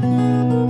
Música